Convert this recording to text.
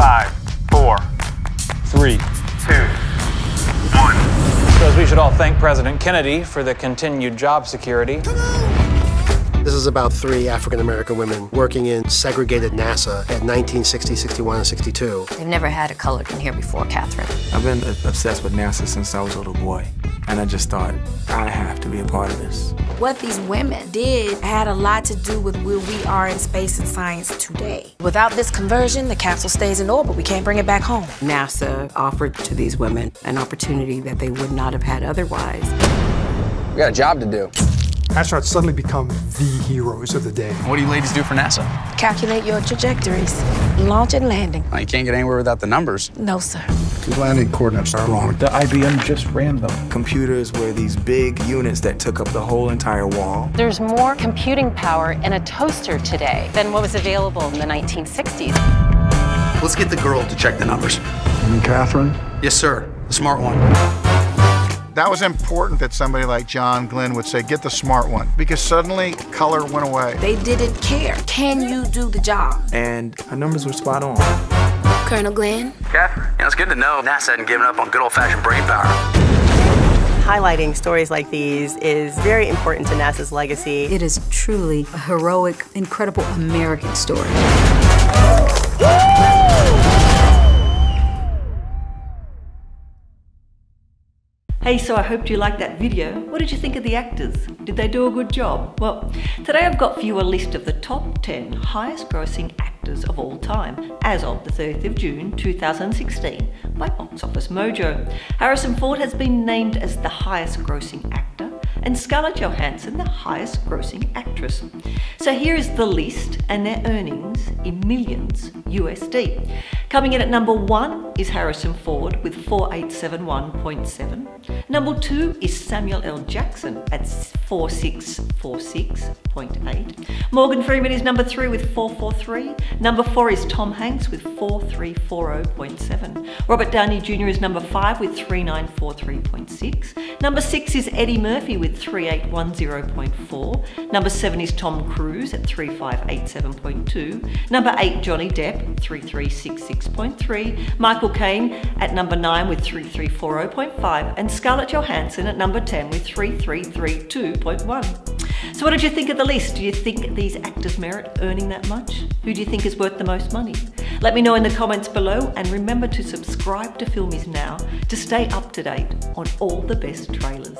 Five, four, three, two, one. Because we should all thank President Kennedy for the continued job security. This is about three African American women working in segregated NASA at 1960, 61, and 62. They've never had a colored in here before, Katherine. I've been obsessed with NASA since I was a little boy, and I just thought, I have to be a part of this. What these women did had a lot to do with where we are in space and science today. Without this conversion, the capsule stays in orbit. We can't bring it back home. NASA offered to these women an opportunity that they would not have had otherwise. We got a job to do astronauts suddenly become the heroes of the day. What do you ladies do for NASA? Calculate your trajectories, launch and landing. Well, you can't get anywhere without the numbers. No, sir. The landing coordinates are wrong. The IBM just ran them. Computers were these big units that took up the whole entire wall. There's more computing power in a toaster today than what was available in the 1960s. Let's get the girl to check the numbers. You mean Katherine? Yes, sir. The smart one. That was important that somebody like John Glenn would say, get the smart one, because suddenly color went away. They didn't care. Can you do the job? And our numbers were spot on. Colonel Glenn? Katherine, you know, it's good to know NASA hadn't given up on good old-fashioned brain power. Highlighting stories like these is very important to NASA's legacy. It is truly a heroic, incredible American story. Hey, so I hoped you liked that video. What did you think of the actors? Did they do a good job? Well, today I've got for you a list of the top 10 highest grossing actors of all time as of the 30th of June 2016 by Box Office Mojo. Harrison Ford has been named as the highest grossing actor and Scarlett Johansson the highest grossing actress. So here is the list and their earnings in millions USD. Coming in at number one is Harrison Ford with 4871.7. Number two is Samuel L. Jackson at 4646.8. Morgan Freeman is number three with 443. Number four is Tom Hanks with 4340.7. Robert Downey Jr. is number five with 3943.6. Number six is Eddie Murphy with 3810.4. Number seven is Tom Cruise at 3587.2. Number eight, Johnny Depp, 3366.3. Michael Caine at number nine with 3340.5. And Scarlett Johansson at number 10 with 3332.1. So what did you think of the list? Do you think these actors merit earning that much? Who do you think is worth the most money? Let me know in the comments below and remember to subscribe to FilmIsNow to stay up to date on all the best trailers.